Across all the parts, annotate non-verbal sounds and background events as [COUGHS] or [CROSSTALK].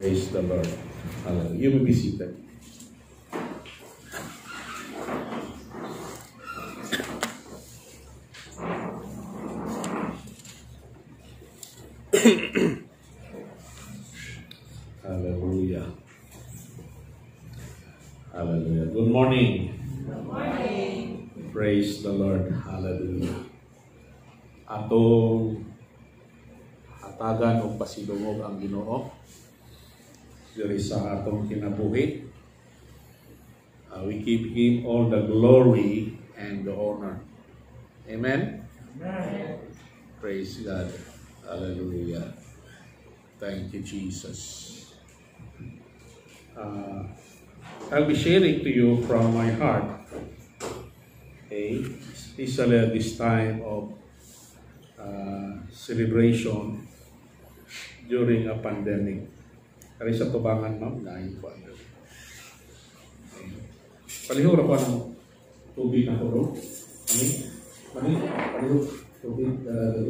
Praise the Lord. Hallelujah. You may be seated. [COUGHS] Hallelujah. Hallelujah. Good morning. Good morning. Praise the Lord. Hallelujah. Atong hatagan o pasilungog ang Ginoo diri sa atong kinabuhi. Uh, we give Him all the glory and the honor. Amen? Amen. Praise God. Hallelujah. Thank you, Jesus. Uh, I'll be sharing to you from my heart, okay, especially at this time of uh, celebration during a pandemic. Kari sa tubangan, ma'am, dahil po. Palihura po ng tubig na kulong. Mani, mani, palihura, tubig, uh,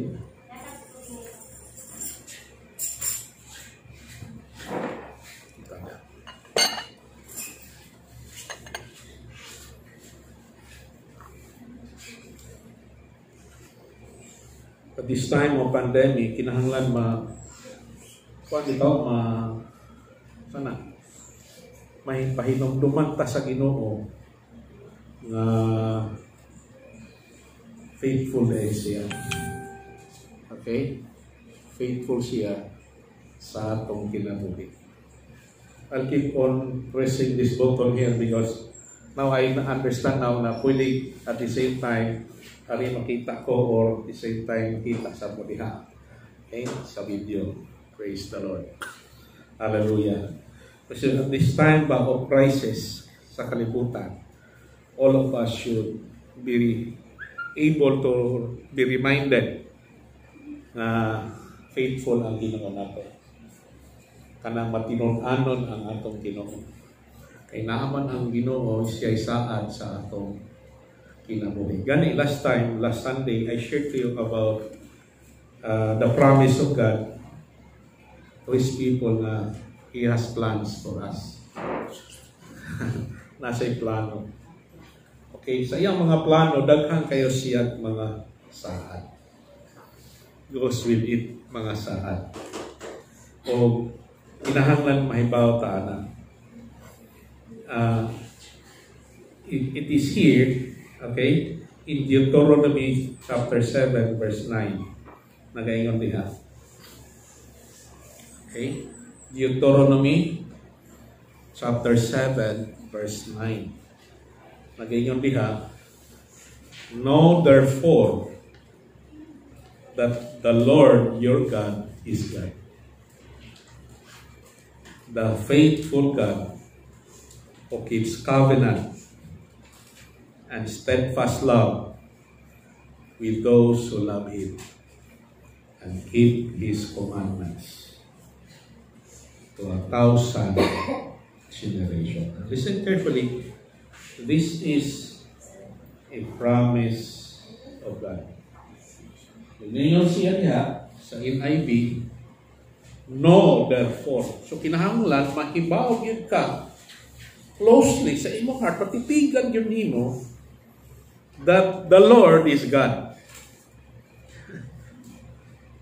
At this time of pandemic, kinahanglan ma kuan ito ma sana may pahinumduman ta sa Ginoo nga faithful eh siya. Okay? Faithful siya sa atong kinabuhi. I'll keep on pressing this button here because now I understand now na pwede at the same time ari makita ko or at the same time makita sa mo diha. Okay? Sa video. Praise the Lord. Hallelujah. Kasi at this time ba of crisis sa kalibutan, all of us should be able to be reminded na faithful ang Ginoo nato. Kanang matinon-anon ang atong Ginoo. Kay naaman ang Ginoo siya saad sa atong kinabuhi. Gani last time, last Sunday, I shared to you about uh, the promise of God to His people na He has plans for us. [LAUGHS] Nasa plano. Okay, sa iyang mga plano, daghang kayo siya mga saad. Goes with it, mga saad. O kinahanglan mahibaw ta na. Uh, it, it is here, okay, in Deuteronomy chapter 7, verse 9. Nagaingon din ha. Okay? Deuteronomy chapter 7 verse 9. Nagayon diha, Know therefore that the Lord your God is God. The faithful God who keeps covenant and steadfast love with those who love Him and keep His commandments to a thousand generation. Listen carefully. This is a promise of God. Ngayon siya niya sa NIV, Know therefore. So kinahanglan, mahibaw yun ka closely sa imong heart, patitigan yun nimo that the Lord is God.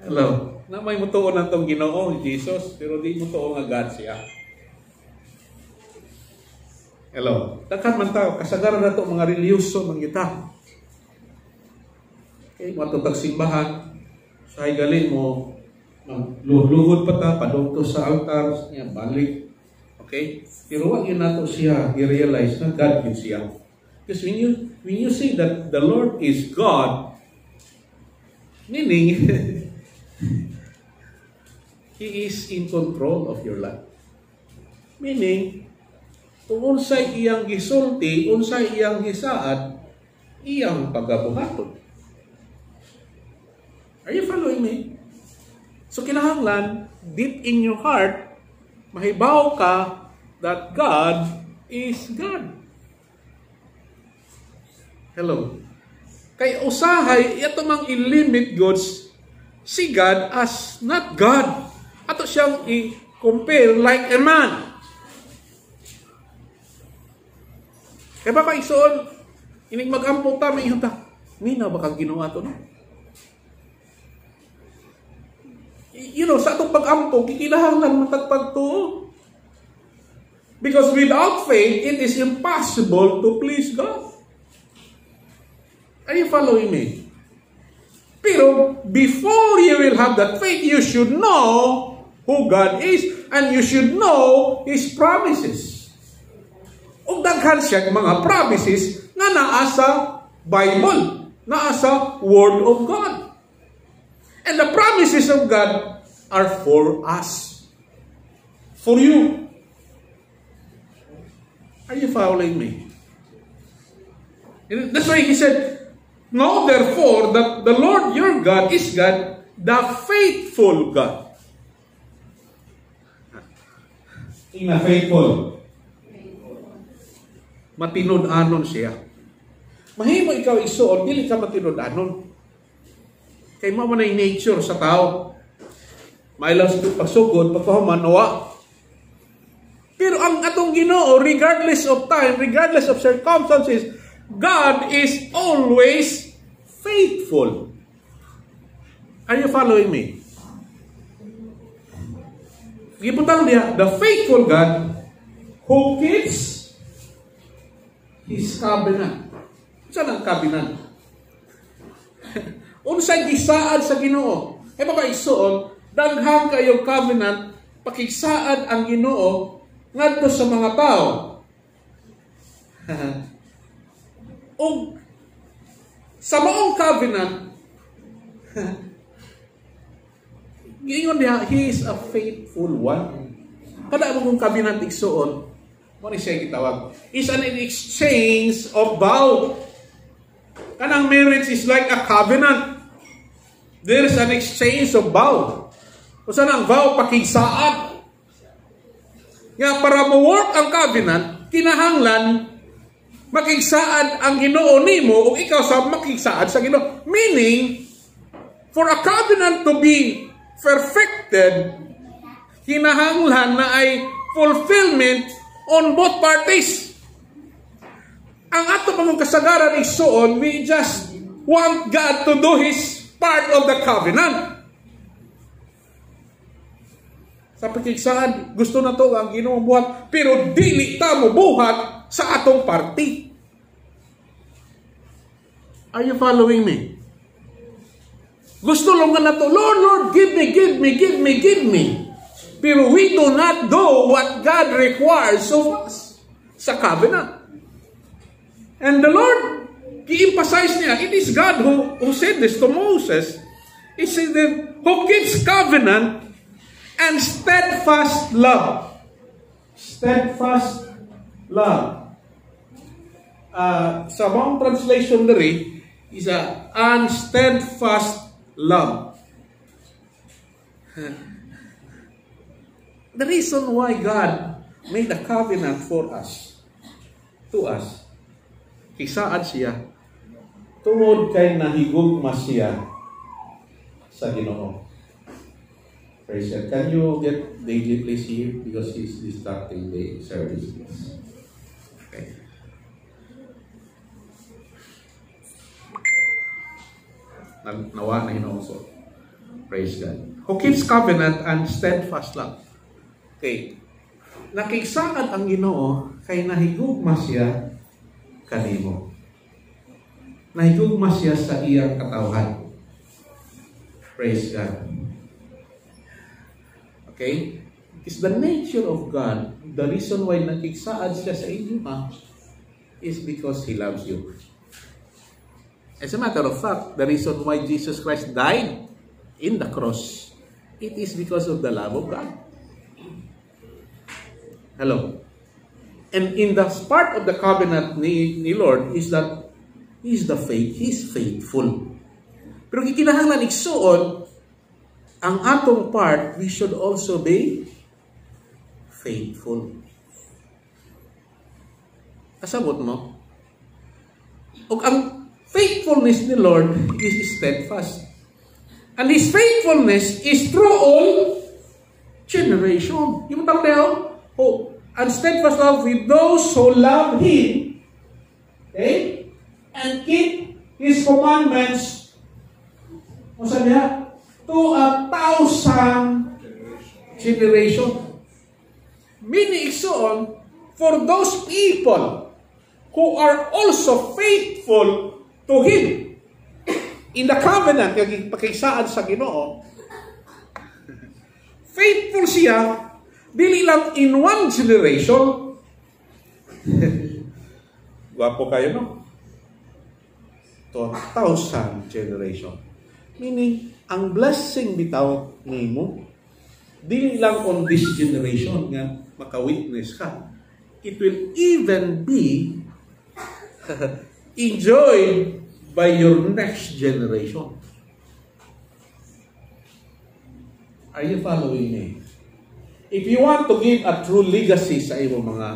Hello. Na may mutuon na itong ginoo, Jesus, pero di mutuon nga God siya. Hello. Dakan man tao, kasagaran na ito mga reliyoso, mga kita. Okay, matutag simbahan, sa higalin mo, luhod pa ta, padungto sa altar, niya, balik. Okay? Pero wag yun nato siya i-realize na God yun siya. Because when you, when you say that the Lord is God, meaning, [LAUGHS] He is in control of your life. Meaning, kung unsay iyang gisulti, unsay iyang hisaad, iyang pagabuhaton. Are you following me? So kinahanglan, deep in your heart, mahibaw ka that God is God. Hello. Kay usahay, ito mang ilimit goods si God as not God. Ato siyang i compare like a man. Kaya baka isuon, inig mag-ampo ta, may ta. Mina ba kang ginawa to no? You know, sa itong pag-ampo, kikilahangan matagpag to. Because without faith, it is impossible to please God. Are you following me? Pero before you will have that faith, you should know who God is and you should know His promises. O daghan siya mga promises nga naa sa Bible, naa sa Word of God. And the promises of God are for us. For you. Are you following me? That's why he said, Know therefore that the Lord your God is God, the faithful God. Ina faithful. Matinud-anon siya. Mahimo ikaw isuon, dili ka matinud-anon. Kay mo man nature sa tao. May lang sa pasugod, pagkahuman, nawa. Pero ang atong ginoo, regardless of time, regardless of circumstances, God is always faithful. Are you following me? Giputang dia, the faithful God who keeps His covenant. Saan ang covenant? [LAUGHS] Unsay gisaad sa Ginoo. E baka isuon, daghang kayong covenant, pakisaad ang Ginoo ngadto sa mga tao. [LAUGHS] o sa maong covenant, [LAUGHS] Ngayon niya, He is a faithful one. Kada mo kong covenant igsuon, mo ni siya gitawag. Is an exchange of vow. Kanang marriage is like a covenant. There is an exchange of vow. Kung saan ang vow, pakigsaad. Nga para mo-work ang covenant, kinahanglan makigsaad ang Ginoo nimo o ikaw sa makigsaad sa Ginoo. Meaning, for a covenant to be perfected, kinahanglan na ay fulfillment on both parties. Ang ato pang kasagaran is soon, we just want God to do His part of the covenant. Sa pakigsaan, gusto na to ang ginawang buhat, pero dili ta mo buhat sa atong party. Are you following me? Gusto lang nga na to, Lord, Lord, give me, give me, give me, give me. Pero we do not do what God requires of us sa covenant. And the Lord, i-emphasize niya, it is God who, who said this to Moses. He said that, who keeps covenant and steadfast love. Steadfast love. Uh, sa mga translation diri is a unsteadfast love. [LAUGHS] The reason why God made a covenant for us, to us, kisaad siya, tungod kay nahigugma siya sa Ginoo. Praise God. Can you get David please here because he's distracting the service. Okay. Nawa na hinauso. Praise God. Who keeps covenant and steadfast love. Okay. Nakigsaad ang Ginoo kay nahigugma siya kanimo. Nahigugma siya sa iyang katawhan. Praise God. Okay? It's the nature of God. The reason why nakiksaad siya sa inyo ha, is because He loves you. As a matter of fact, the reason why Jesus Christ died in the cross, it is because of the love of God. Hello? And in the part of the covenant ni, ni Lord is that He is the faith, He is faithful. Pero kikinahanglan igsuon, ang atong part, we should also be faithful. Kasabot mo? O ang faithfulness ni Lord is steadfast. And His faithfulness is through all generation. Yung tao tayo, oh, and steadfast love with those who love Him, okay, and keep His commandments, o sabi niya, to a thousand generation. Meaning, igsoon, for those people who are also faithful to Him in the covenant, yung pakiksaan sa Ginoo, faithful siya, dili lang in one generation. [LAUGHS] Gwapo kayo, no? To thousand generation. Meaning, ang blessing bitaw nimo, dili lang on this generation nga maka-witness ka. It will even be [LAUGHS] enjoyed by your next generation. Are you following me? If you want to give a true legacy sa imong mga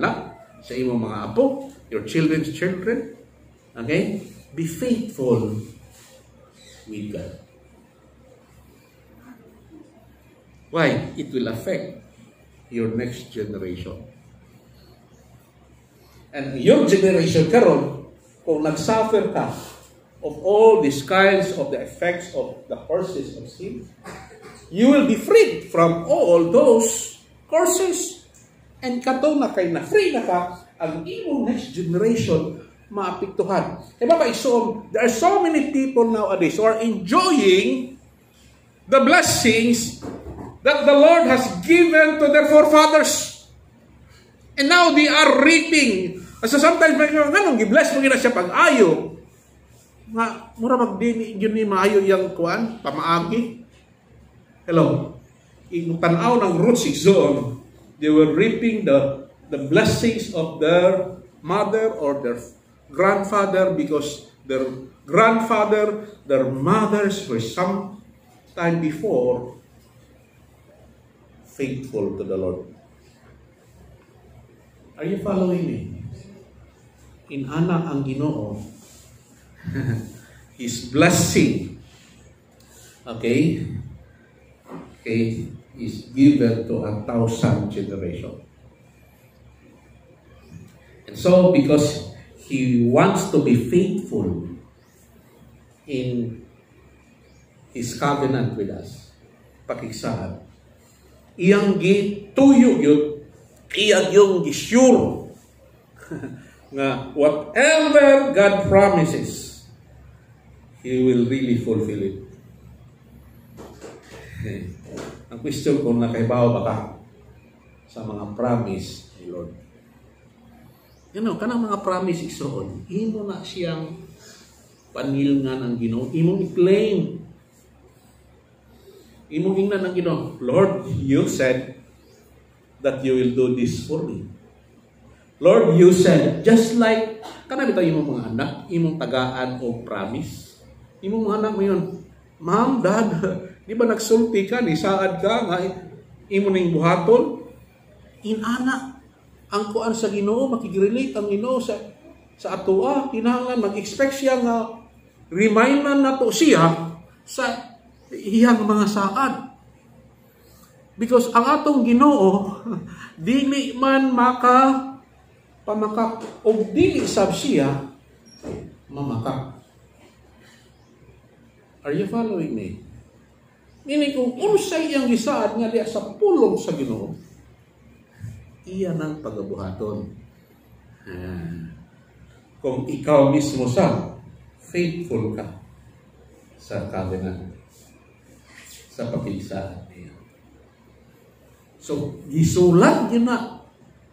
anak, sa imong mga apo, your children's children, okay? Be faithful with God. Why? It will affect your next generation. And your generation karon, kung nagsuffer ka of all these kinds of the effects of the curses of sin, you will be freed from all those curses. And kato na kay na free na ka, ang imong next generation maapektuhan. E ba so, there are so many people nowadays who are enjoying the blessings that the Lord has given to their forefathers. And now they are reaping. So sometimes, may ganun, gibless mo siya pag-ayo. Nga, mura magdini, yun ni maayo yung kuan, pamaagi. Hello? Tanaw ng root zone, they were reaping the the blessings of their mother or their grandfather because their grandfather, their mothers were some time before faithful to the Lord. Are you following me? In anak ang ginoo, [LAUGHS] His blessing, okay, okay, is given to a thousand generation. And so, because He wants to be faithful in His covenant with us, pakiksaan, iyang gituyo yun, iyang yung gisure [LAUGHS] nga whatever God promises, He will really fulfill it. [LAUGHS] Ang question kung nakaibaw ba ka sa mga promise ni Lord. You know, kanang mga promise isoon, imo na siyang panilngan ang Ginoo, imong i-claim. Imong ingnan ang Ginoo, Lord, you said that you will do this for me. Lord, you said, just like, kana bitaw imong mga anak, imong tagaan o promise. Imong mga anak mo yun, Ma'am, Dad, [LAUGHS] di ba nagsulti ka, ni saad ka, nga imo ning buhaton? Inana, ang kuan sa Ginoo makigirelate ang Ginoo sa sa atoa kinahanglan mag-expect siya nga remindan nato siya sa iyang mga saad because ang atong Ginoo [LAUGHS] dili man maka pamakak o dili sab siya mamakak Are you following me? Meaning kung unsay iyang gisaad nga diya sa pulong sa Ginoo iyan ang pagabuhaton. Ah. Kung ikaw mismo sa faithful ka sa covenant, sa niya. So, gisulat yun na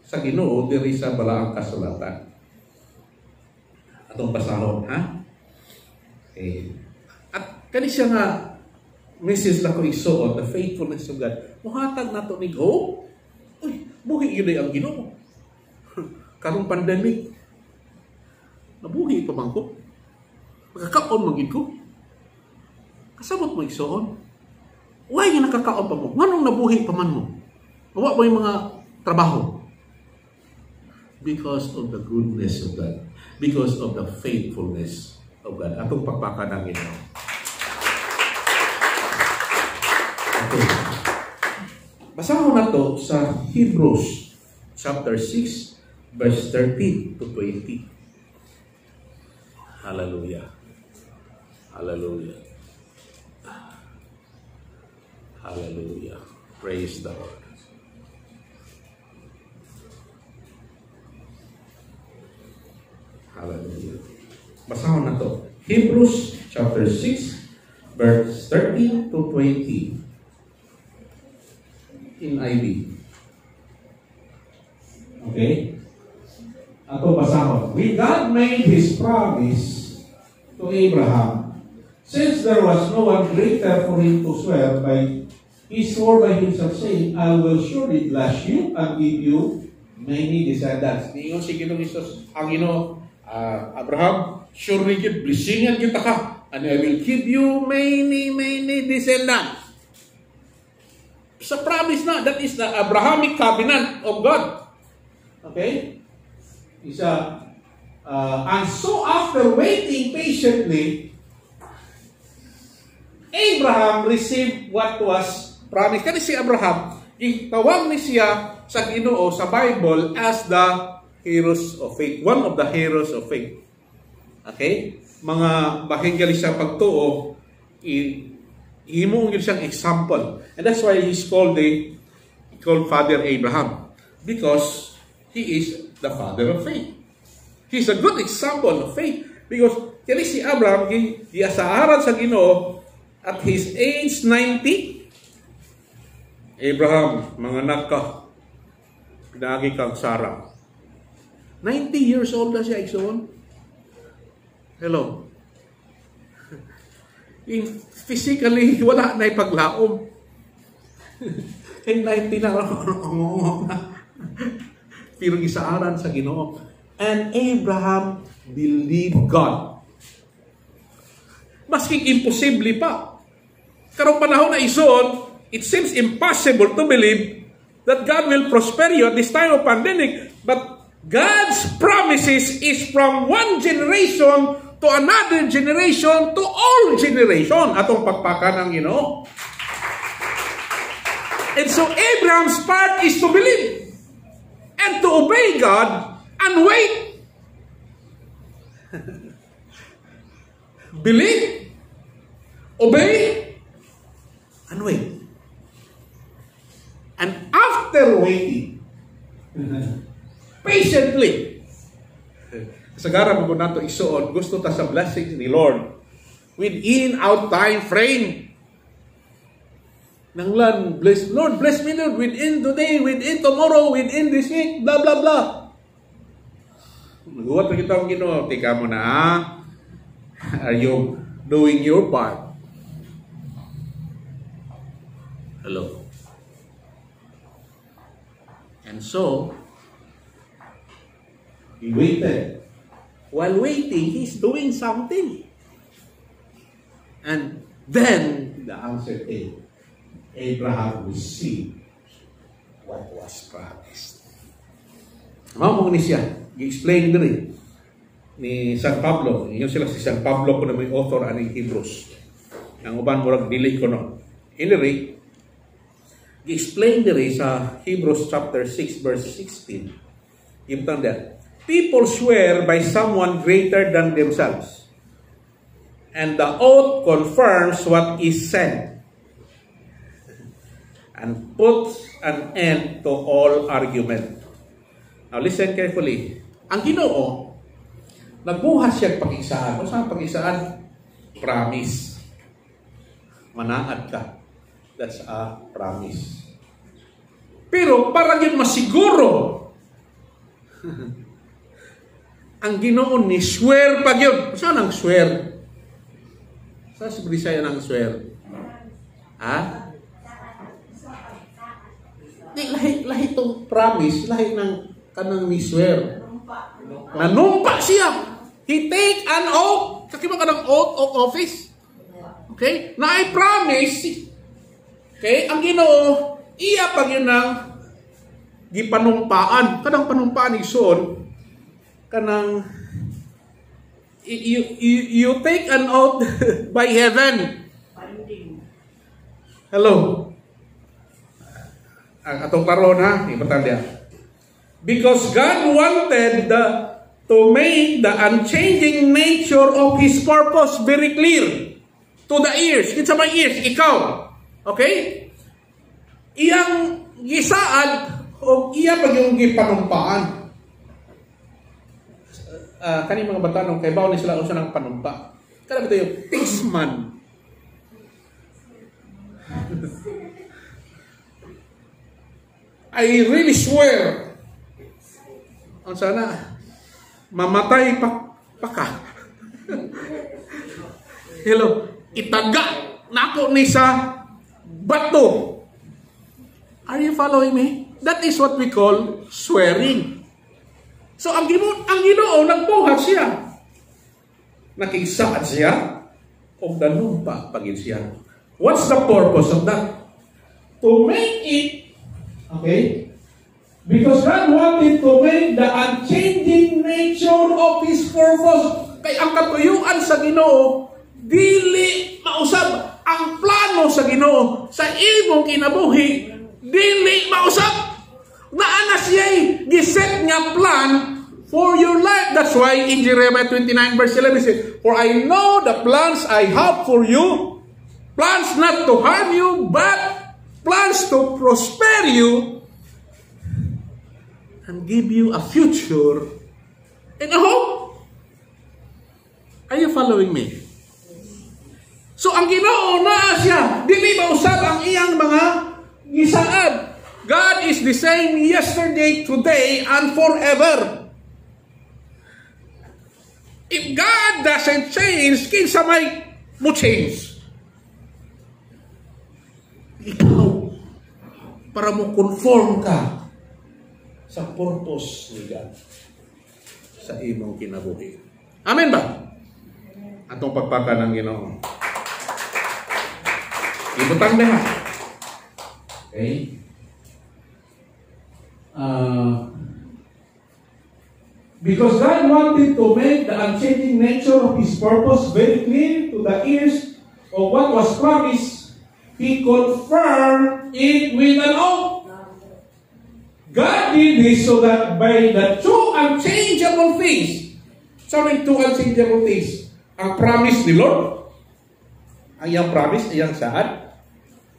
sa ginoo diri sa balaang kasulatan. Atong basahon, ha? Okay. At kani siya nga message lang ko isuot, the faithfulness of God. Muhatag na to ni hope. Uy, buhi yun ang ginoo. [LAUGHS] Karong pandemic, nabuhi pa man ko. Magkakaon magid ko. Kasabot mo igsoon. Why nga nakakaon pa mo? Nganong nabuhi pa man mo? Mawa mo yung mga trabaho. Because of the goodness of God. Because of the faithfulness of God. Atong pagpakanangin mo. Okay. Basahin na to sa Hebrews chapter 6 verse 13 to 20. Hallelujah. Hallelujah. Hallelujah. Praise the Lord. Hallelujah. Basahin na to. Hebrews chapter 6 verse 13 to 20 in IB. Okay? Ato basahin. When God made His promise to Abraham, since there was no one greater for him to swear by, he swore by himself saying, I will surely bless you and give you many descendants. Niingon si Ginoong Isus, ang Ginoo, ah, Abraham, surely give blessingan kita ka, and I will give you many, many descendants. Sa promise na, that is the Abrahamic covenant of God. Okay? Isa, uh, and so after waiting patiently, Abraham received what was promised. Kani si Abraham, itawag ni siya sa Ginoo sa Bible as the heroes of faith. One of the heroes of faith. Okay? Mga bahinggali sa pagtuo, i- imo yun siyang example. And that's why he's called the called Father Abraham. Because he is the father of faith. He's a good example of faith. Because kani si Abraham, gi- giasaaran sa Ginoo at his age 90, Abraham, manganak ka. Pinagi kang Sarah. 90 years old na siya, Igsoon. Hello. [LAUGHS] In physically, wala na ipaglaom. Kay 90 na [LAUGHS] na. [LAUGHS] Pero isaaran sa Ginoo. And Abraham believed God. Masking imposible pa. Karong panahon na ison, it seems impossible to believe that God will prosper you at this time of pandemic. But God's promises is from one generation to another generation to all generation. Atong pagpaka ng Ginoo. And so Abraham's part is to believe and to obey God and wait. [LAUGHS] believe, obey, and wait. And after waiting, [LAUGHS] patiently, Sagara mo nato isuon, gusto ta sa blessings ni Lord within our time frame. Nang lan, bless, Lord, bless me Lord within today, within tomorrow, within this week, blah, blah, blah. Naguhat na kita ang Ginoo, tika mo na, ah. [LAUGHS] Are you doing your part? Hello. And so, he waited. While waiting, he's doing something. And then the answer came. Abraham received what was promised. Mamo ni siya, i-explain din ni San Pablo. Inyo sila si San Pablo ko na may author aning Hebrews. Ang uban murag dili ko no. Anyway, i-explain din sa Hebrews chapter 6 verse 16. Ibutang that. People swear by someone greater than themselves. And the oath confirms what is said and puts an end to all argument. Now listen carefully. Ang Ginoo nagbuhat siya pag-isaan. Ano sa pag-isaan? Promise. Manaad ka. That's a promise. Pero para yun masiguro, [LAUGHS] ang Ginoo ni swear pag yun. Saan ang swear? Sa sa Bisaya ng swear? Ha? Di, lahi, lahi itong promise, lahi ng kanang ni swear. Nanumpa siya. He take an oath. Kakima ka ng oath of office. Okay? Na I promise. Okay? Ang ginoo, iya pag yun ng gipanumpaan. Kanang panumpaan ni Son, kanang you, you, you take an oath [LAUGHS] by heaven. Hello. ang atong karon ha, diya. Because God wanted the, to make the unchanging nature of His purpose very clear to the ears. It's my ears, ikaw. Okay? Iyang gisaad o iya pag yung gipanumpaan. Uh, kani mga batanong kay bawo ni sila usa ng panumpa. Kada bitayo tigsman. [LAUGHS] I really swear ang sana mamatay pa, pa ka. [LAUGHS] Hello, itaga nako ni sa bato. Are you following me? That is what we call swearing. So ang Ginoo ang Ginoo nagbuhat siya. Nakisaad siya o ganumpa pagin siya. What's the purpose of that? To make it okay? Because God wanted to make the unchanging nature of His purpose. Kay ang katuyuan sa Ginoo dili mausab ang plano sa Ginoo sa imong kinabuhi dili mausab naana siya giset nga plan for your life. That's why in Jeremiah 29 verse 11 says for I know the plans I have for you. Plans not to harm you but plans to prosper you and give you a future and a hope. Are you following me? So ang Ginoo naa siya, dili ba usab ang iyang mga gisaad. God is the same yesterday, today, and forever. If God doesn't change, kinsa may mo change? Ikaw, para mo conform ka sa purpose ni God sa imong kinabuhi. Amen ba? Atong pagpaka ng Ginoo. Ibutang na. Okay? Uh, because God wanted to make the unchanging nature of His purpose very clear to the ears of what was promised, He confirmed it with an oath. God did this so that by the two unchangeable things, sorry, two unchangeable things, ang promise ni Lord, ang iyang promise, iyang saad,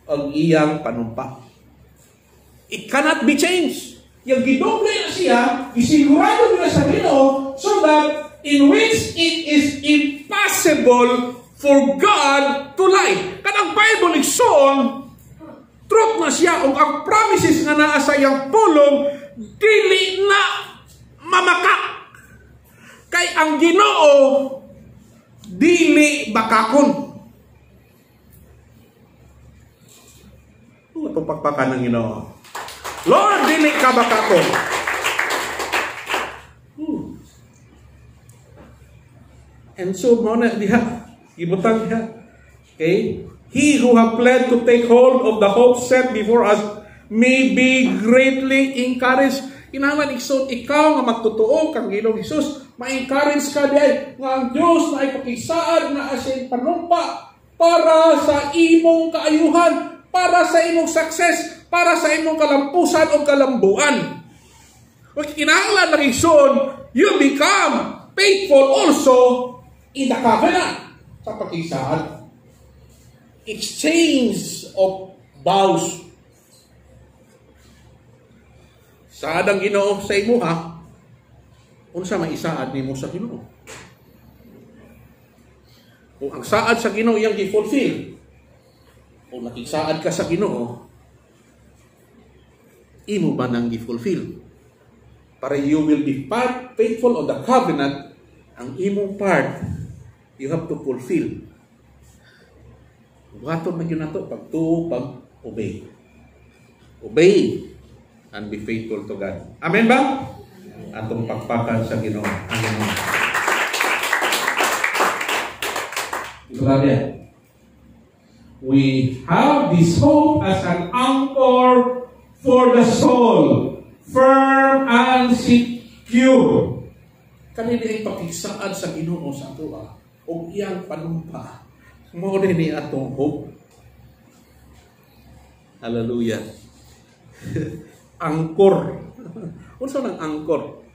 ang iyang panumpa. It cannot be changed. Yung gidoble na siya, isigurado nila sa Ginoo so that in which it is impossible for God to lie. Kanang Bible igsoon, truth na siya o ang promises nga naa sa iyang pulong dili na mamakak. Kay ang Ginoo dili bakakon. itong pagpakan ng Ginoo. Lord, dili ka ba kako? Hmm. And so, mo na diha, ibutang diha. Okay? He who have planned to take hold of the hope set before us may be greatly encouraged. Inaman ikson ikaw nga magtutuo kang Ginoong Hesus, ma-encourage ka diay nga ang Dios na ipakisaan na asin panumpa para sa imong kaayuhan para sa imong success, para sa imong kalampusan o kalambuan. O kinahanglan na ison, you become faithful also in the covenant sa pakisaan. Exchange of vows. Saad ang ginoo sa imo ha, unsa may isaad nimo sa Ginoo. Kung ang saad sa Ginoo iyang gi-fulfill, o nakisaad ka sa Ginoo, imo ba nang gi-fulfill? Para you will be part faithful on the covenant, ang imong part, you have to fulfill. Buhaton man yun na to, pagtuo, pag-obey. Obey and be faithful to God. Amen ba? Atong pagpakan sa Ginoo. Amen. Grabe. We have this hope as an anchor for the soul, firm and secure. Kanini ay pakigsaan sa Ginoo sa ato ah, o iyang panumpa. Mao ni atong hope. Hallelujah. [LAUGHS] angkor. [LAUGHS] Unsa nang angkor?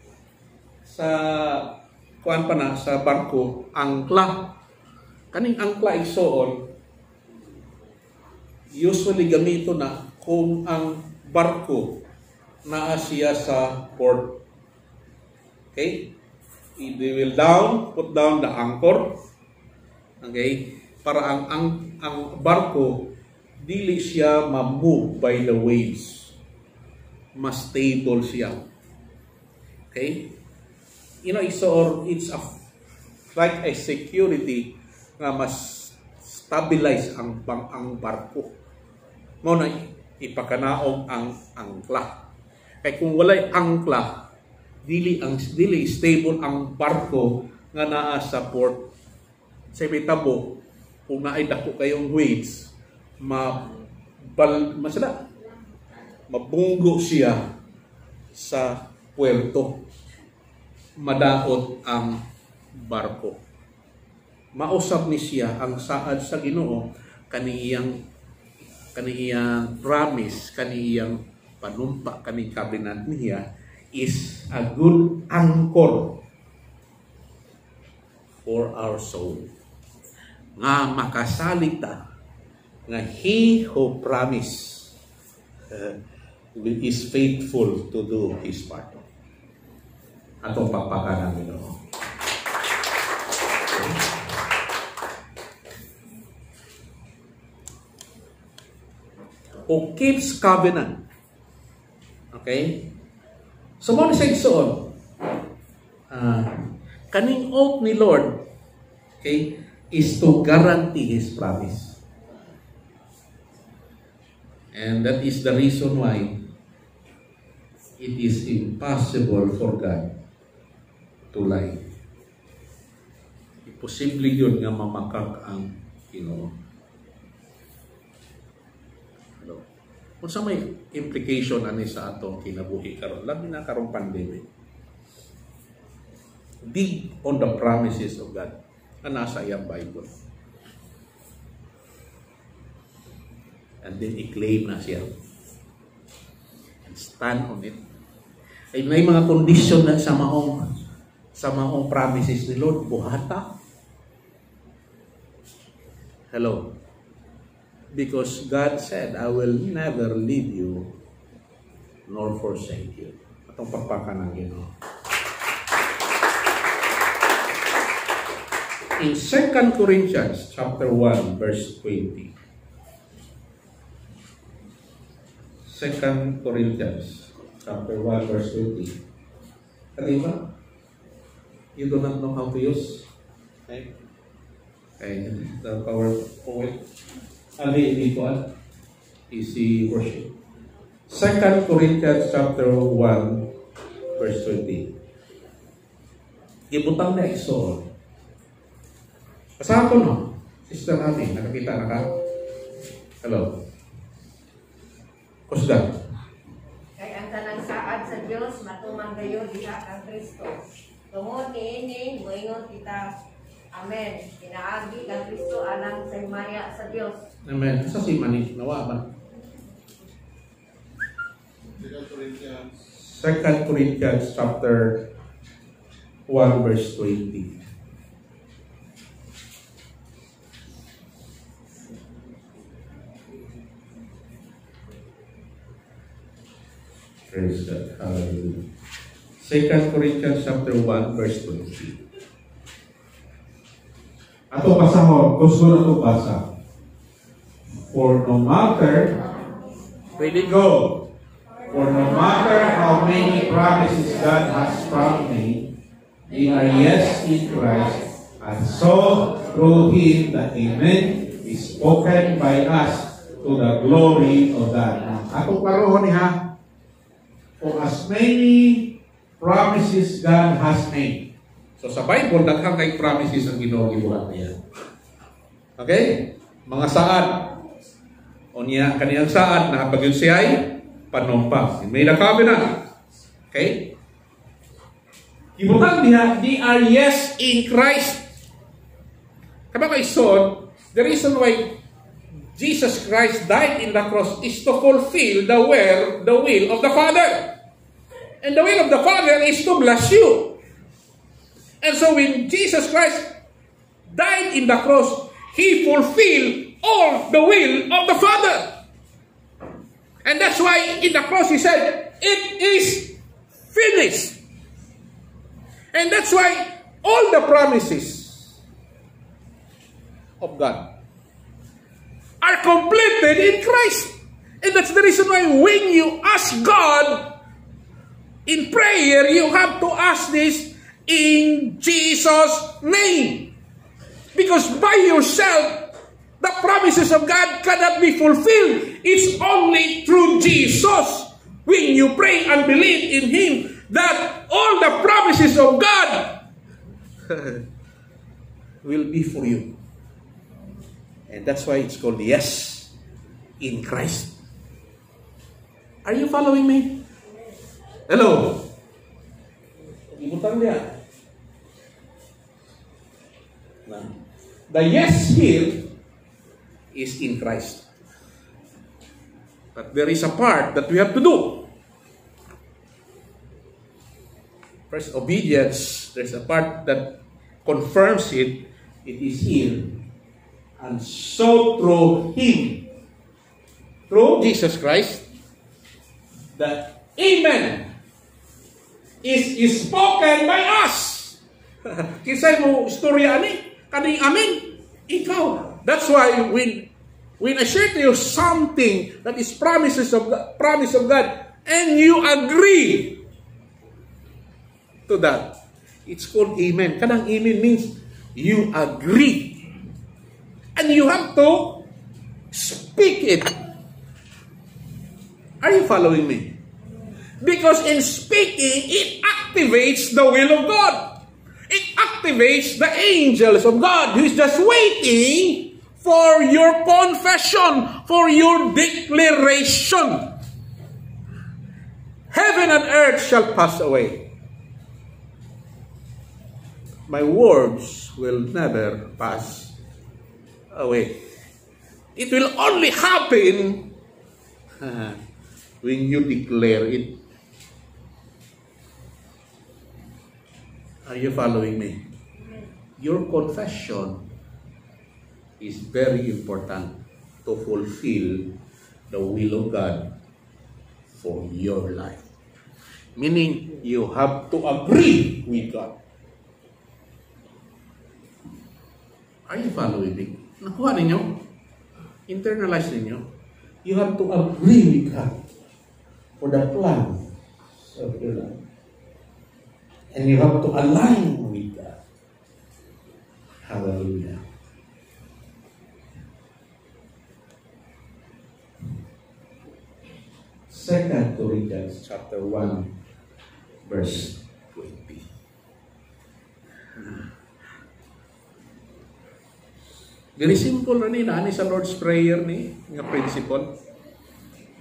Sa kuan pa na sa barko, angkla. Kaning angkla igsoon usually gamito na kung ang barko naa siya sa port. Okay? They will down, put down the anchor. Okay? Para ang ang, ang barko dili siya ma-move by the waves. Mas stable siya. Okay? You know, it's, or, it's a, like a security nga mas stabilize ang ang barko. Mo na ipakanaog ang angkla. Kay kung walay angkla, dili ang dili stable ang barko nga naa sa port. Sa tabo, kung naay dako kayong waves, ma bal masala mabunggo siya sa puerto. Madaot ang barko. Mausap ni siya ang saad sa Ginoo kaniyang kaniyang promise kaniyang panumpa kani covenant niya is a good anchor for our soul. Nga makasalita nga he who promise uh, is faithful to do his part. Atong pagpakanan Ginoo. Who keeps covenant. Okay? So, mo siya igsoon. Uh, kaning oath ni Lord, okay, is to guarantee His promise. And that is the reason why it is impossible for God to lie. Imposible yun nga mamakak ang Ginoo. Hello. Kung sa may implication ani sa atong kinabuhi karon, labi na karong pandemic. Dig on the promises of God na nasa iyang Bible. And then i-claim na siya. And stand on it. Ay may mga condition na sa maong sa maong promises ni Lord, buhata. Hello. Because God said, I will never leave you nor forsake you. Atong pagpaka ng Ginoo. In 2 Corinthians chapter 1 verse 20. 2 Corinthians chapter 1 verse 20. Kanina? You do not know how to use? Okay? Okay, the power dito at easy worship. 2 Corinthians chapter 1 verse 20. Ibutang na iso. Kasato no? Sister natin, nakakita na ka? Hello? Kusda? Kay ang tanang saad sa Dios matuman gayo diha kang Kristo. Tungod niini moingon kita Amen. Pinaagi kang Kristo alang sa himaya sa Dios. Amen. Sa si Manik, nawa ba? 2 Corinthians 2 Corinthians chapter 1 verse 20. Praise God. Hallelujah. 2 Corinthians chapter 1 verse 20. Ato pasahon, gusto na ito basa. For no matter, ready go. For no matter how many promises God has promised me, they are yes in Christ, and so through Him the Amen is spoken by us to the glory of God. Ako karoon niya, for as many promises God has made. So sa Bible, daghang kay promises ang Ginoo gibuhat niya. Okay? Mga saad. O niya, kaniyang saad, nakapagyon siya ay panumpa. He made a covenant. Okay? Gibutan niya, they are yes in Christ. Kaya kay son, the reason why Jesus Christ died in the cross is to fulfill the will, the will of the Father. And the will of the Father is to bless you. And so when Jesus Christ died in the cross, He fulfilled all the will of the Father. And that's why in the cross He said, It is finished. And that's why all the promises of God are completed in Christ. And that's the reason why when you ask God in prayer, you have to ask this in Jesus' name. Because by yourself, the promises of God cannot be fulfilled. It's only through Jesus. When you pray and believe in Him, that all the promises of God [LAUGHS] will be for you. And that's why it's called yes in Christ. Are you following me? Hello? Ibutang niya. Now, The yes here is in Christ. But there is a part that we have to do. First, obedience. There's a part that confirms it. It is here. And so through Him, through Jesus Christ, the Amen is, spoken by us. [LAUGHS] Kisay mo istorya ani, kaning amin, ikaw. That's why when when I share to you something that is promises of God, promise of God, and you agree to that, it's called amen. Kanang amen means you agree. And you have to speak it. Are you following me? Because in speaking, it activates the will of God. It activates the angels of God who is just waiting for your confession, for your declaration. Heaven and earth shall pass away. My words will never pass away. It will only happen [LAUGHS] when you declare it. Are you following me? Your confession is very important to fulfill the will of God for your life. Meaning, you have to agree with God. Are you following me? Nakuha ninyo? Internalize ninyo? You have to agree with God for the plan of your life. And you have to align with God. Hallelujah. Second Corinthians chapter 1 verse 20. Very simple na ni na ni sa Lord's Prayer ni nga principle.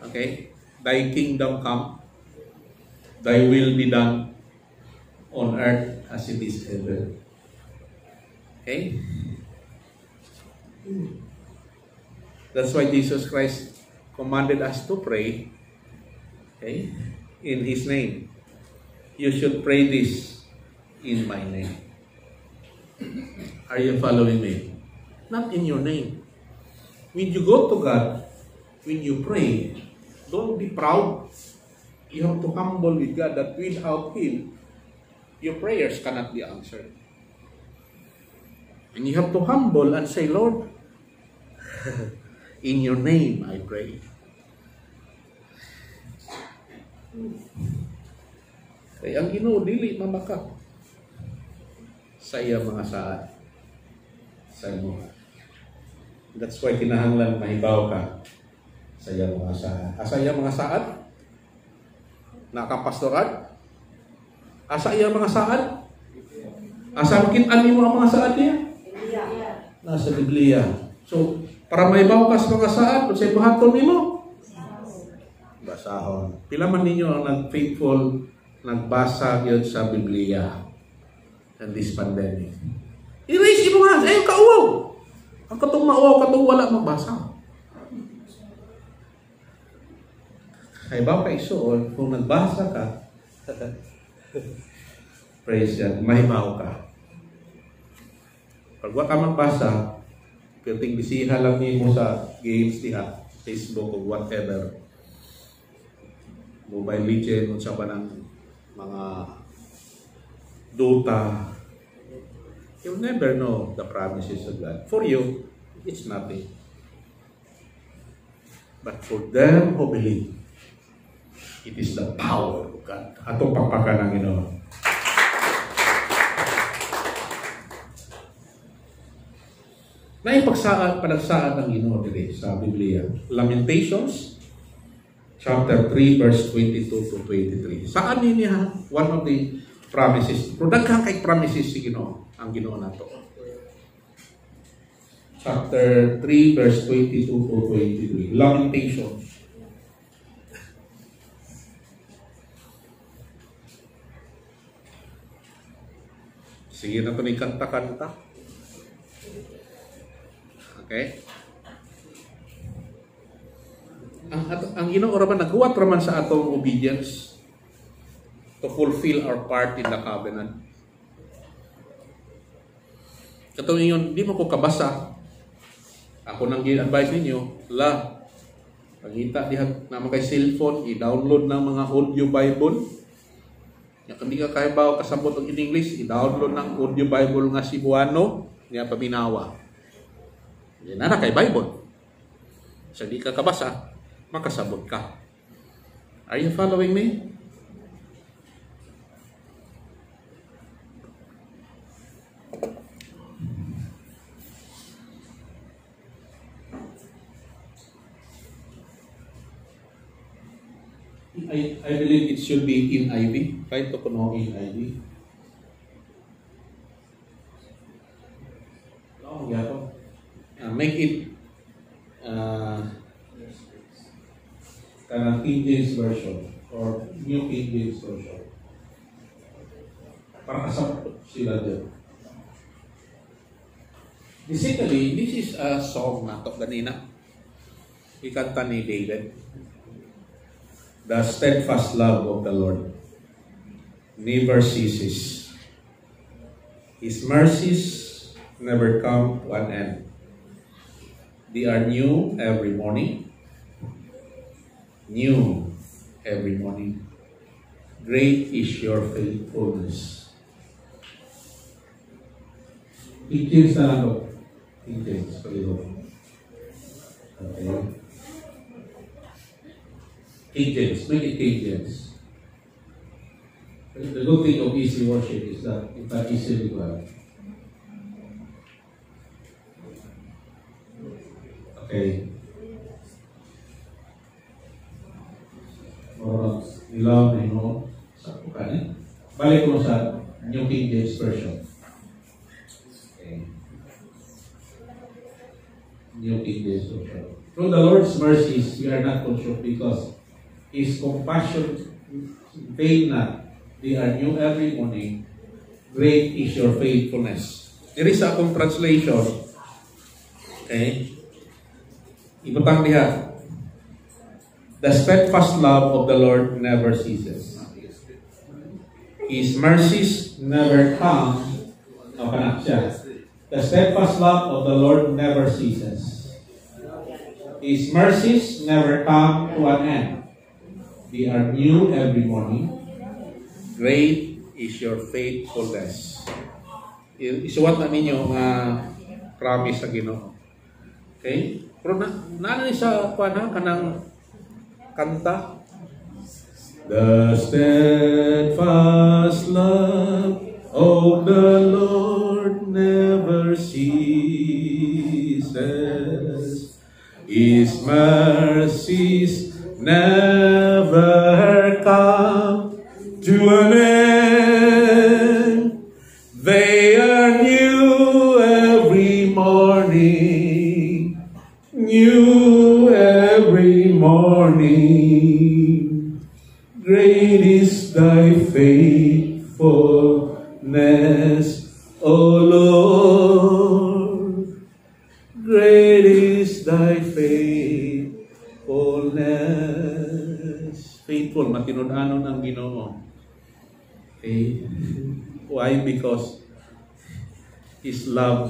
Okay? Thy kingdom come. Thy will be done on earth as it is heaven. Okay? That's why Jesus Christ commanded us to pray okay, in His name. You should pray this in my name. Are you following me? Not in your name. When you go to God, when you pray, don't be proud. You have to humble with God that without Him, your prayers cannot be answered. And you have to humble and say, Lord, [LAUGHS] in your name I pray. Kaya ang Ginoo dili mamaka sa iya mga saad sa imo. That's why kinahanglan mahibaw ka sa iya mga saad. Asa iya mga saad? Nakapastoran? Asa iya mga saad? Asa makitaan ni mga mga saad niya? Nasa Biblia. So, para may bawkas mga saad, kung sa'yo buhaton ni mo? Basahon. Pila man ninyo ang nag-faithful, nagbasa yun sa Biblia and this pandemic. I-raise yung mga hands. Eh, Ayun, kauwaw. Ang katong mauwaw, katong wala magbasa. Kaya ba pa isuon, kung nagbasa ka, [LAUGHS] [LAUGHS] praise God, mahimaw ka. Pag wa ka magbasa, piting bisiha lang nimo sa games diha, Facebook o whatever. Mobile Legend, unsa ba ng mga Dota. You'll never know the promises of God. For you, it's nothing. But for them who believe, it is the power of God. Atong pakpakan ng Ginoo. Naipagsaad, panagsaan ng Ginoo diri sa Biblia. Lamentations, chapter 3, verse 22 to 23. Saan niya one of the promises? Pero daghang kay promises si Ginoo, ang Ginoo nato. Chapter 3, verse 22 to 23. Lamentations. Sige na ito ni kanta-kanta. Okay? Ang, at- ang Ginoo raman naghuwat raman sa atong obedience to fulfill our part in the covenant. Katong inyon, di mo ko kabasa. Ako nang gi-advise ninyo, la, pagita diha naman kay cellphone, i-download ng mga audio Bible. Kung di ka kaya ba kasabot og in English, i-download ng audio Bible nga Cebuano, niya paminawa. Yan na kay Bible. Sa di ka kabasa, makasabot ka. Are you following me? I, I believe it should be in IV. Try to kuno in IV. Oh, yeah. Uh, make it uh, kanang King Version or New King James Version. Para kasapot sila dyan. Basically, this is a song na to ganina. Ikanta ni David. The steadfast love of the Lord never ceases. His mercies never come to an end. They are new every morning. New every morning. Great is your faithfulness. James na lang. King James, Okay. It King James. The good thing of easy worship is that it's not easily done. Okay. Or na ino sa kanin. Balik mo sa New King James Version. Okay. New King James Version. Through the Lord's mercies, we are not consumed because His compassion fail not. They are new every morning. Great is your faithfulness. There is akong translation. Okay? Ibutang diha. The steadfast love of the Lord never ceases. His mercies never come. Kana siya. The steadfast love of the Lord never ceases. His mercies never come to an end. They are new every morning. Great is your faithfulness. Isuwat na ninyo nga promise sa Ginoo. Okay? Pero na, ni sa kuan ha kanang kanta The steadfast love of the Lord never ceases. His mercies never come to an end.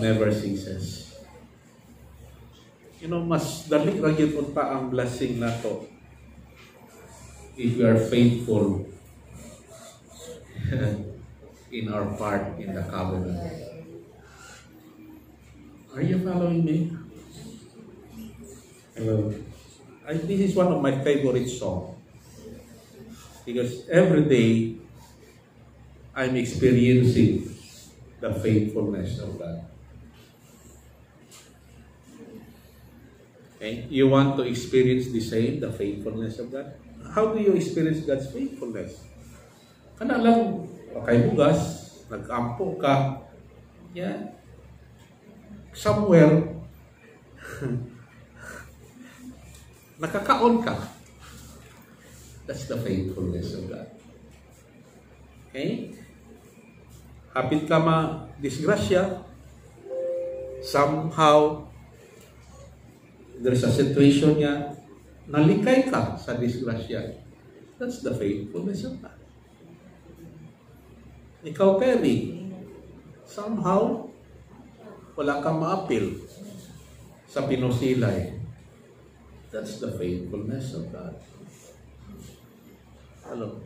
Love never ceases. You know, mas dali ra gyud unta ang blessing nato if we are faithful [LAUGHS] in our part in the covenant. Are you following me? Hello. I, this is one of my favorite songs because every day I'm experiencing the faithfulness of God. Okay? You want to experience the same, the faithfulness of God? How do you experience God's faithfulness? Kana lang, okay bugas, nag-ampo ka, yeah, somewhere, [LAUGHS] nakakaon ka. That's the faithfulness of God. Okay? Hapit ka ma disgrasya, somehow, there's a situation niya, nalikay ka sa disgrasya. That's the faithfulness of God. Ikaw, Perry, somehow, wala kang maapil sa pinusilay. That's the faithfulness of God. Hello?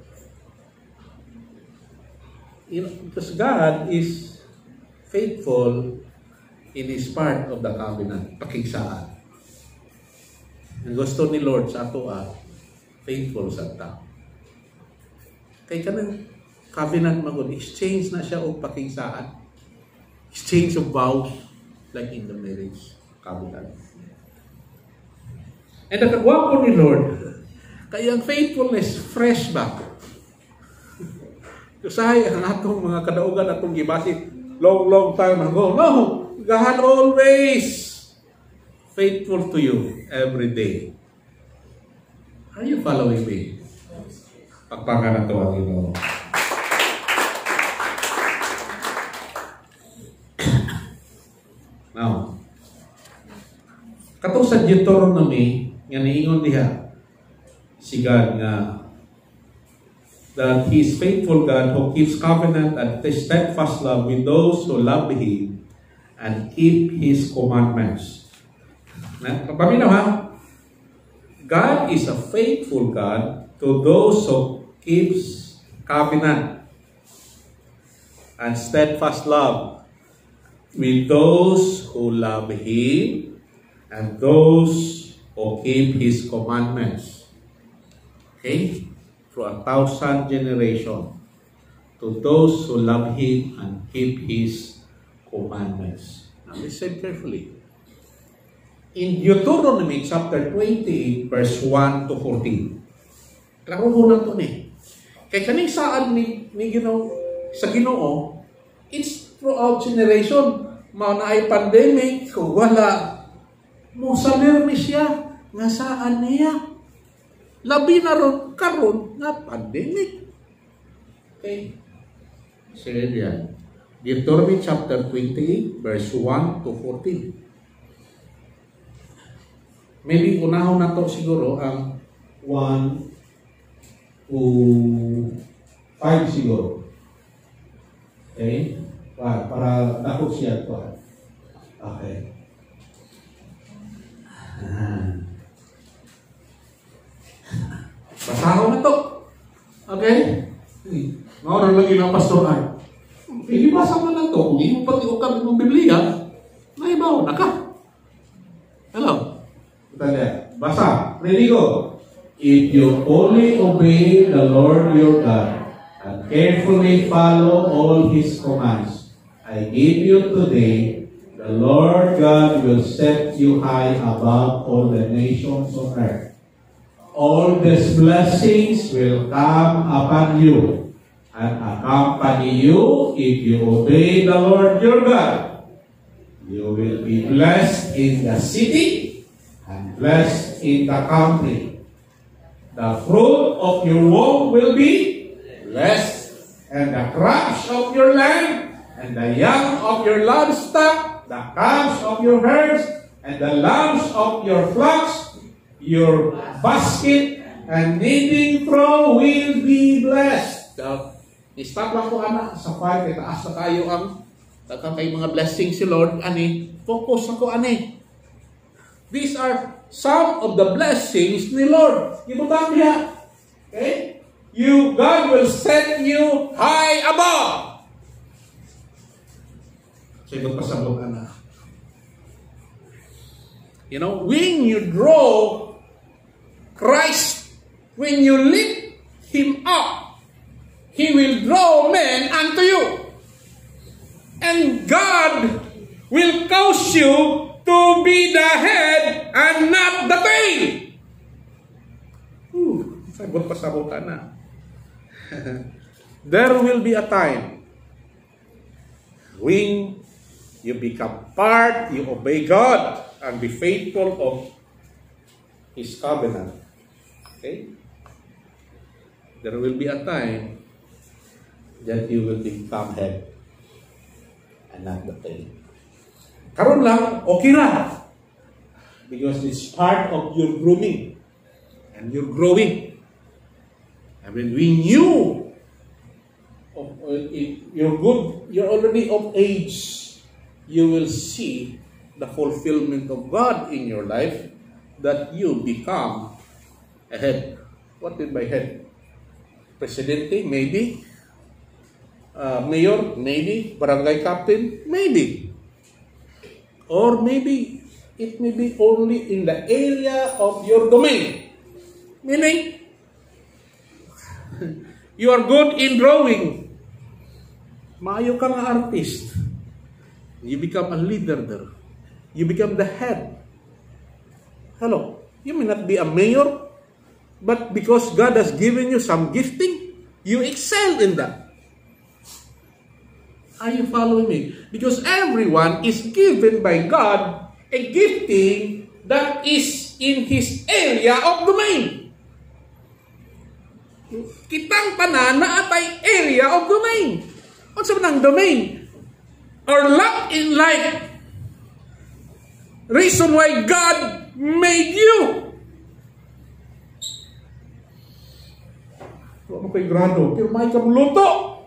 You know, because God is faithful in His part of the covenant, pakigsaan. Ang gusto ni Lord sa ato ah, faithful sa ta. Kay kanang covenant magod, exchange na siya og pakigsaan. Exchange of vows like in the marriage covenant. And ang kagwapo ni Lord, kaya ang faithfulness fresh ba? [LAUGHS] Usahay ang atong mga kadaugan atong gibasi long long time ago. No, God always faithful to you every day. Are you following me? Pagpanga na to ang. Now, katong sa Deuteronomy nga niingon diha si God nga that He is faithful God who keeps covenant and steadfast love with those who love Him and keep His commandments. Na, paminaw ha? God is a faithful God to those who keeps covenant and steadfast love with those who love Him and those who keep His commandments. Okay? Through a thousand generation to those who love Him and keep His commandments. Now listen carefully. In Deuteronomy chapter 28 verse 1 to 14. Klaro mo na ito ni. Kay kaning saan ni, ni Ginoo, sa Ginoo, it's throughout generation. Mao na ay pandemic, kung wala, mo salir ni siya, nga saan niya. Labi na ron, karon nga pandemic. Okay. Sige diyan. Deuteronomy chapter 28, verse 1 to 14. Maybe unahon na to siguro ang 1 to 5 siguro. Okay? Para, para dako siya to. Okay. Ah. Basahon na to. Okay? Mao na lagi ng pastor ay. Ilibasa mo lang to. Kung hindi mo pati ukang ng Biblia, naibaw na ka. Kita lihat. Basa. Ready go. If you only obey the Lord your God and carefully follow all His commands, I give you today, the Lord God will set you high above all the nations of earth. All these blessings will come upon you and accompany you if you obey the Lord your God. You will be blessed in the city blessed in the country. The fruit of your womb will be blessed, and the crops of your land, and the young of your livestock, the calves of your herds, and the lambs of your flocks, your basket and needing through will be blessed. So, stop lang po anak sa five, kay taas na kayo ang tatang kay mga blessings si Lord, ani, focus ako ani. These are some of the blessings ni Lord. Ibutang niya. Okay? You, God will set you high above. So, ito pasabot anak. You know, when you draw Christ, when you lift Him up, He will draw men unto you. And God will cause you to be the head and not the tail. Ooh, sabot pa sabotan na. [LAUGHS] there will be a time when you become part, you obey God, and be faithful of His covenant. Okay? There will be a time that you will become head and not the tail. Karon lang, okay ra. Because it's part of your grooming. And you're growing. I mean, we knew of, uh, you're good, you're already of age. You will see the fulfillment of God in your life that you become a head. What did by head? Presidente? Maybe. Uh, mayor? Maybe. Barangay captain? Maybe. Or maybe it may be only in the area of your domain. Meaning, [LAUGHS] you are good in drawing. Maayo ka nga artist. You become a leader there. You become the head. Hello, you may not be a mayor, but because God has given you some gifting, you excel in that. Are you following me? Because everyone is given by God a gifting that is in his area of domain. Kitang tanan na atay area of domain. Ano sa ng domain? Or luck in life. Reason why God made you. Ano kay grado? Pero may kamuluto.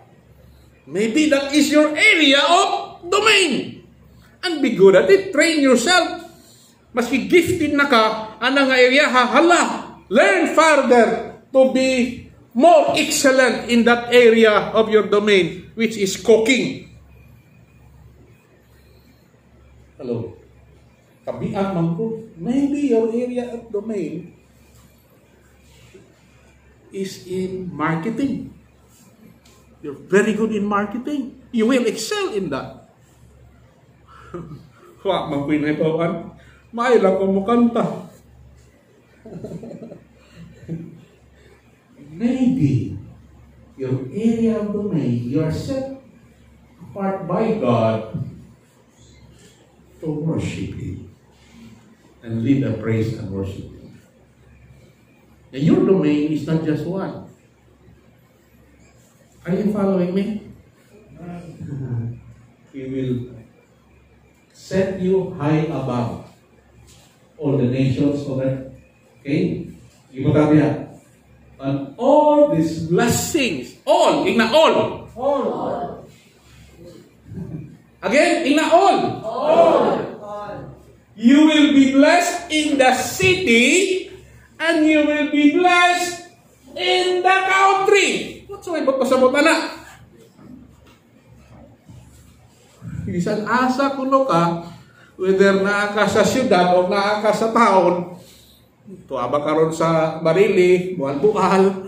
Maybe that is your area of domain. And be good at it. Train yourself. Maski gifted na ka, anang area ha, hala, learn further to be more excellent in that area of your domain, which is cooking. Hello. Kabian man ko. Maybe your area of domain is in marketing. You're very good in marketing. You will excel in that. [LAUGHS] Wa, magpinaypawan. May lang kung mukanta. [LAUGHS] Maybe your area of domain, you are set apart by God to worship Him and lead a praise and worship Him. And your domain is not just one. Are you following me? [LAUGHS] He will set you high above all the nations of earth. Okay? Ibu tabiat. And all these blessings, all, ingna all. All. Again, ingna all. You will be blessed in the city and you will be blessed in the country. What's why ba't pasabot na? Bisan asa kuno ka, whether naa ka sa syudad o naa ka sa town, tuaba karon sa Barili, bual-bual.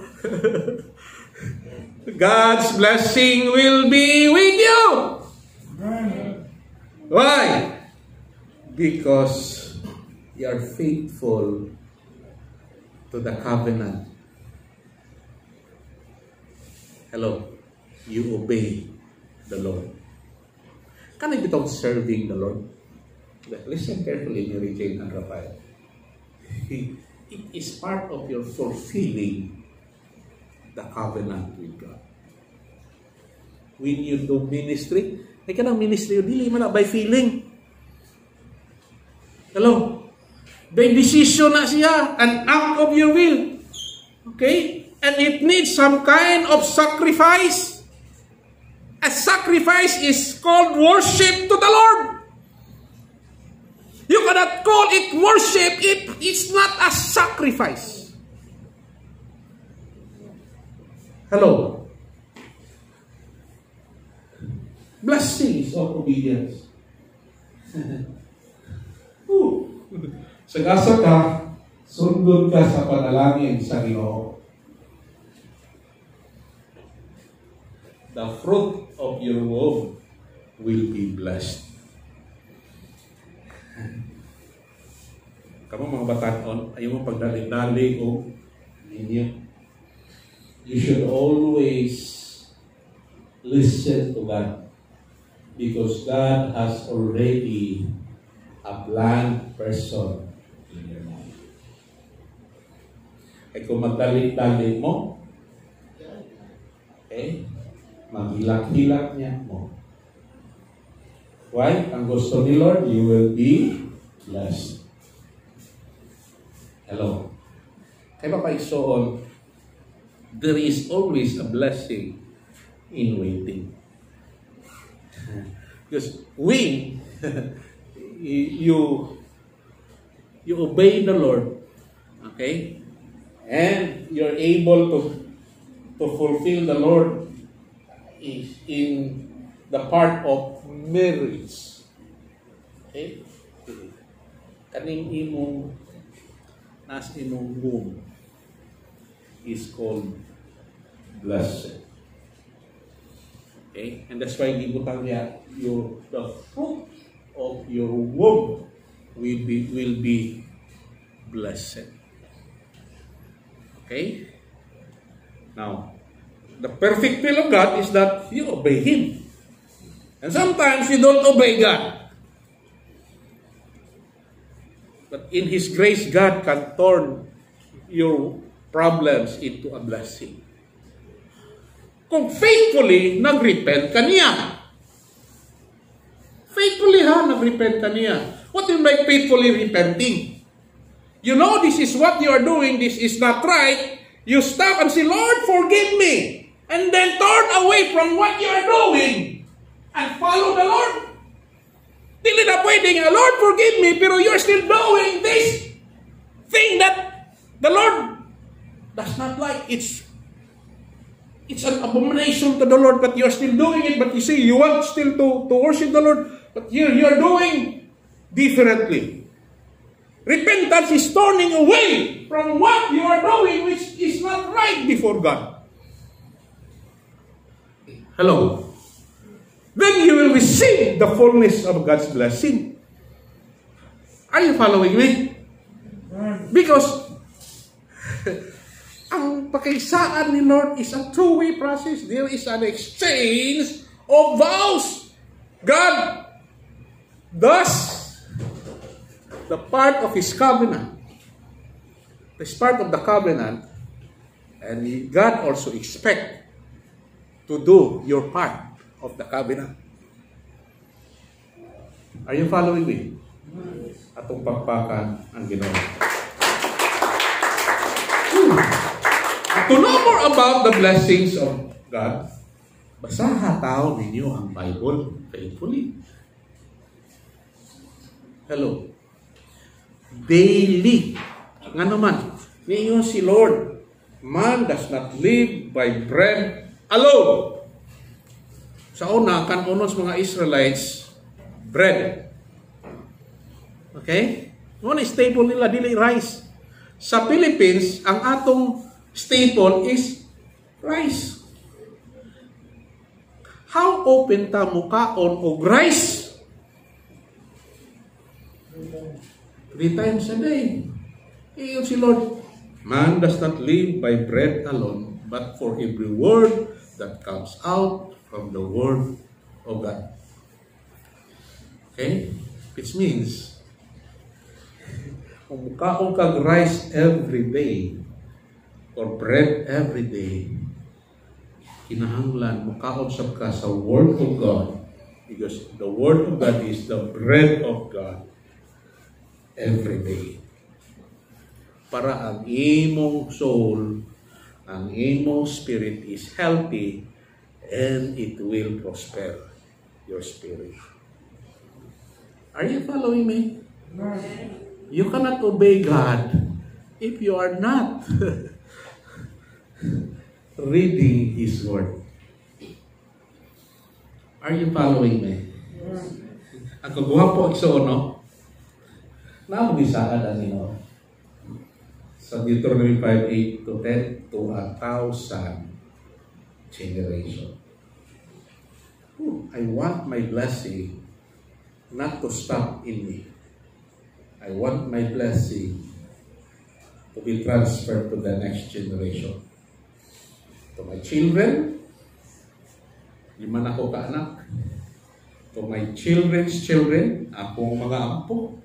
[LAUGHS] God's blessing will be with you. Why? Because you are faithful to the covenant. Hello, you obey the Lord. Can I bitong serving the Lord? Listen carefully, Mary Jane and Raphael. It is part of your fulfilling the covenant with God. When you do ministry, ay ka ng ministry, dili man na by feeling. Hello? By decision na siya, an act of your will. Okay? And it needs some kind of sacrifice. A sacrifice is called worship to the Lord. You cannot call it worship if it's not a sacrifice. Hello. Blessings of obedience. [LAUGHS] Sagasa ka, sundod ka sa panalangin sa Ginoo. The fruit of your womb will be blessed. Kamu mga batanon, ayaw mo pagdali-dali o ninyo. You should always listen to God because God has already a planned person in your life. Ay kung magdali-dali mo, okay, maghilak-hilak niya mo. Why? Ang gusto ni Lord, you will be blessed. Hello. Kaya pa isuon, there is always a blessing in waiting. [LAUGHS] Because we, [LAUGHS] you, you obey the Lord, okay? And you're able to, to fulfill the Lord is in the part of marriage. Okay? Kaning imong nas imong womb is called blessed. Okay? And that's why gibutang niya your the fruit of your womb will be will be blessed. Okay? Now, the perfect will of God is that you obey Him. And sometimes you don't obey God. But in His grace, God can turn your problems into a blessing. Kung faithfully nag-repent ka niya. Faithfully ha, nag-repent ka niya. What do you mean faithfully repenting? You know this is what you are doing, this is not right. You stop and say, Lord, forgive me. And then turn away from what you are doing and follow the Lord. Dili na pwedeng, Lord, forgive me, pero you're still doing this thing that the Lord does not like. It's it's an abomination to the Lord, but you're still doing it. But you see, you want still to, to worship the Lord, but you're, you're doing differently. Repentance is turning away from what you are doing, which is not right before God. Hello. Then you will receive the fullness of God's blessing. Are you following me? Because [LAUGHS] ang pakaisaan ni Lord is a two-way process. There is an exchange of vows. God does the part of His covenant. This part of the covenant. And God also expect to do your part of the covenant. Are you following me? Atong pagpakan ang ginawa. To know more about the blessings of God, basaha tao ninyo ang Bible faithfully. Hello. Daily. Nga naman, ninyo si Lord, man does not live by bread alone. Sa una, kan unos mga Israelites, bread. Okay? Una staple nila, dili rice. Sa Philippines, ang atong staple is rice. How open ta mukaon og rice? Three times a day. Iyon si Lord. Man does not live by bread alone, but for every word that comes out from the Word of God. Okay? Which means, kung mukaon kag rice every day, or bread every day, kinahanglan mukaon sab ka sa Word of God because the Word of God is the bread of God every day. Para ang imong soul ang imo spirit is healthy and it will prosper your spirit. Are you following me? You cannot obey God if you are not [LAUGHS] reading His Word. Are you following me? Ang kagwapo iso, no? Namugisaan ang ino. Sa Deuteronomy 5, 8 to 10 to a thousand generation. I want my blessing not to stop in me. I want my blessing to be transferred to the next generation. To my children, lima na ko kaanak. To my children's children, akong mga ampo,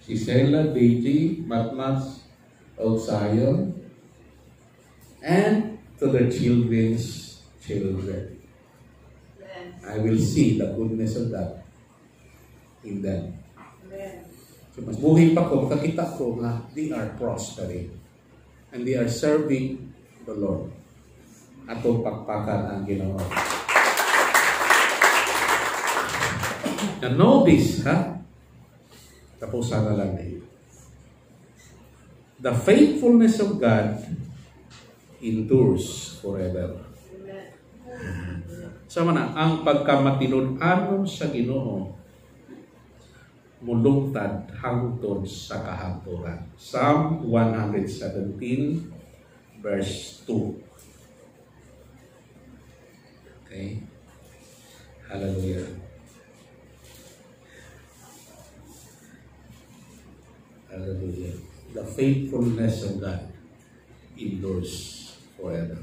si Sela, Deji, Matmas, Zion, and to the children's children. I will see the goodness of God in them. So mas buhay pa ko, makakita ko na they are prospering and they are serving the Lord. Atong pakpakan ang. Now know this, ha? Tapusan na lang dito. The faithfulness of God endures forever. Sama na, ang pagkamatinud-anon sa Ginoo mulungtad hangtod sa kahapturan. Psalm 117 verse 2. Okay? Hallelujah. Hallelujah. The faithfulness of God endures forever.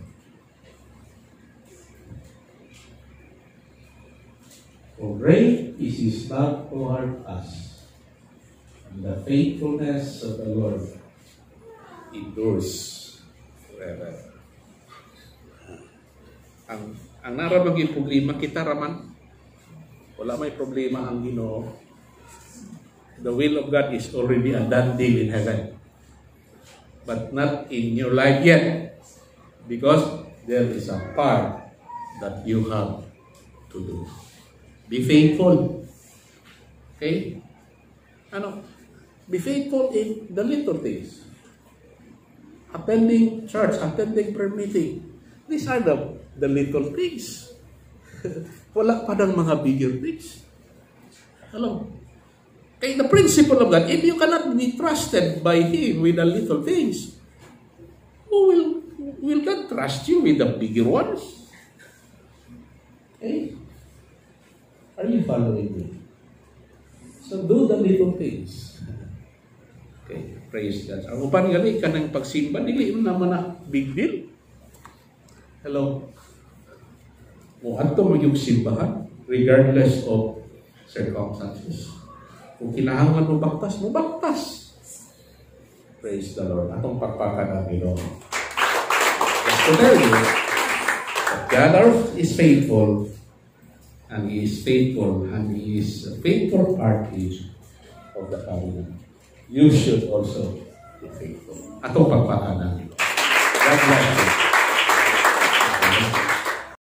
For great is His love toward us, and the faithfulness of the Lord endures forever. Ang ang naramang problema kita raman wala may problema ang Ginoo the will of God is already a done deal in heaven but not in your life yet because there is a part that you have to do. Be faithful. Okay? Ano? Be faithful in the little things. Attending church attending prayer meeting. These are the the little things. [LAUGHS] Wala pa ng mga bigger things. Alam kay the principle of God if you cannot be trusted by Him with the little things who will will God trust you with the bigger ones okay are you following me so do the little things okay praise God ang upan gali ka ng pagsimba dili naman na big deal hello mo adto mo yung simbahan regardless of circumstances. Kung kinahanglan mo baktas, mo baktas. Praise the Lord. Atong pagpakan ang Ginoo. That God is faithful, and He is faithful, and He is a faithful party of the covenant. You should also be faithful. Atong pagpakan ang Ginoo. God bless you.